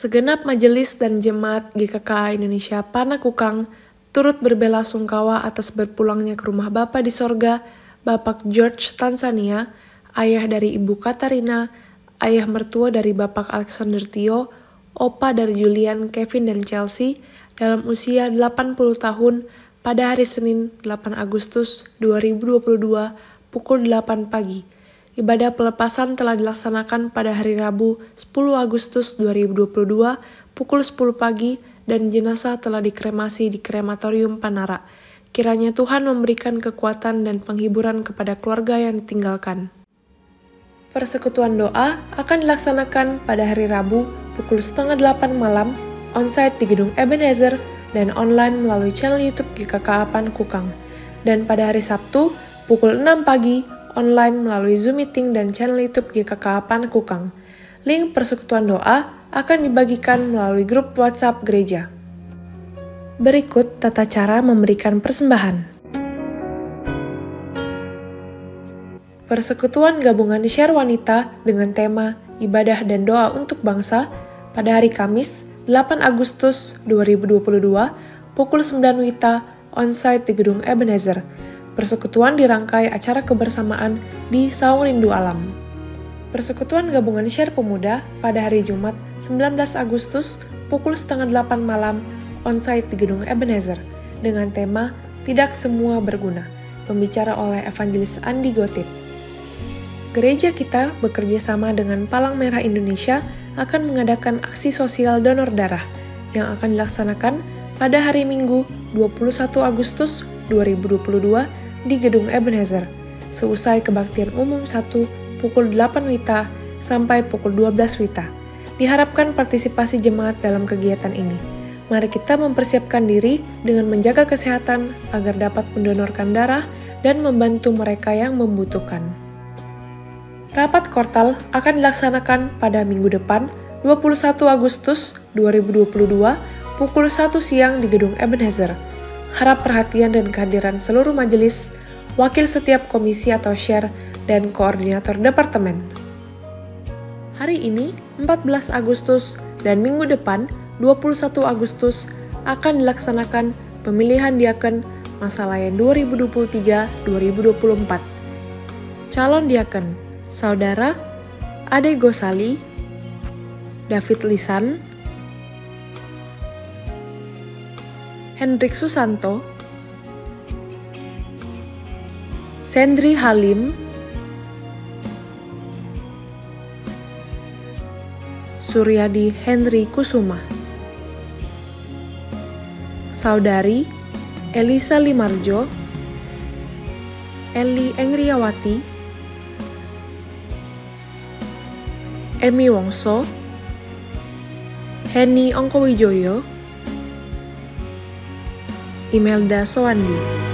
Segenap majelis dan jemaat GKK Indonesia Panakukang turut berbela sungkawa atas berpulangnya ke rumah Bapa di sorga, Bapak George Tanzania, ayah dari Ibu Katarina, ayah mertua dari Bapak Alexander Tio, opa dari Julian, Kevin, dan Chelsea dalam usia 80 tahun pada hari Senin 8 Agustus 2022 pukul 8 pagi Ibadah pelepasan telah dilaksanakan pada hari Rabu 10 Agustus 2022 pukul 10 pagi dan jenazah telah dikremasi di krematorium Panara. Kiranya Tuhan memberikan kekuatan dan penghiburan kepada keluarga yang ditinggalkan. Persekutuan doa akan dilaksanakan pada hari Rabu pukul setengah delapan malam onsite di gedung Ebenezer dan online melalui channel YouTube GKK Apan Kukang. Dan pada hari Sabtu pukul 6 pagi online melalui Zoom Meeting dan channel YouTube GKK Panekukang. Link persekutuan doa akan dibagikan melalui grup WhatsApp gereja. Berikut tata cara memberikan persembahan. Persekutuan gabungan share wanita dengan tema ibadah dan doa untuk bangsa pada hari Kamis 8 Agustus 2022 pukul 9 WITA onsite di gedung Ebenezer Persekutuan dirangkai acara kebersamaan di Saung Rindu Alam. Persekutuan Gabungan Share Pemuda pada hari Jumat 19 Agustus pukul setengah delapan malam onsite di Gedung Ebenezer dengan tema Tidak Semua Berguna, pembicara oleh Evangelis Andi Gotip. Gereja kita bekerja sama dengan Palang Merah Indonesia akan mengadakan aksi sosial donor darah yang akan dilaksanakan pada hari Minggu 21 Agustus 2022 di Gedung Ebenezer, seusai kebaktian umum 1 pukul 8 WITA sampai pukul 12 WITA. Diharapkan partisipasi jemaat dalam kegiatan ini. Mari kita mempersiapkan diri dengan menjaga kesehatan agar dapat mendonorkan darah dan membantu mereka yang membutuhkan. Rapat Kortal akan dilaksanakan pada minggu depan 21 Agustus 2022 pukul 1 siang di Gedung Ebenezer harap perhatian dan kehadiran seluruh majelis, wakil setiap komisi atau share, dan koordinator departemen. Hari ini, 14 Agustus, dan minggu depan, 21 Agustus, akan dilaksanakan pemilihan diaken masa layan 2023-2024. Calon diaken, Saudara Ade Gosali, David Lisan, Hendrik Susanto, Sendri Halim, Suryadi Henry Kusuma, Saudari Elisa Limarjo, Eli Engriawati, Emi Wongso, Henny Ongkowijoyo, Imelda Soandi.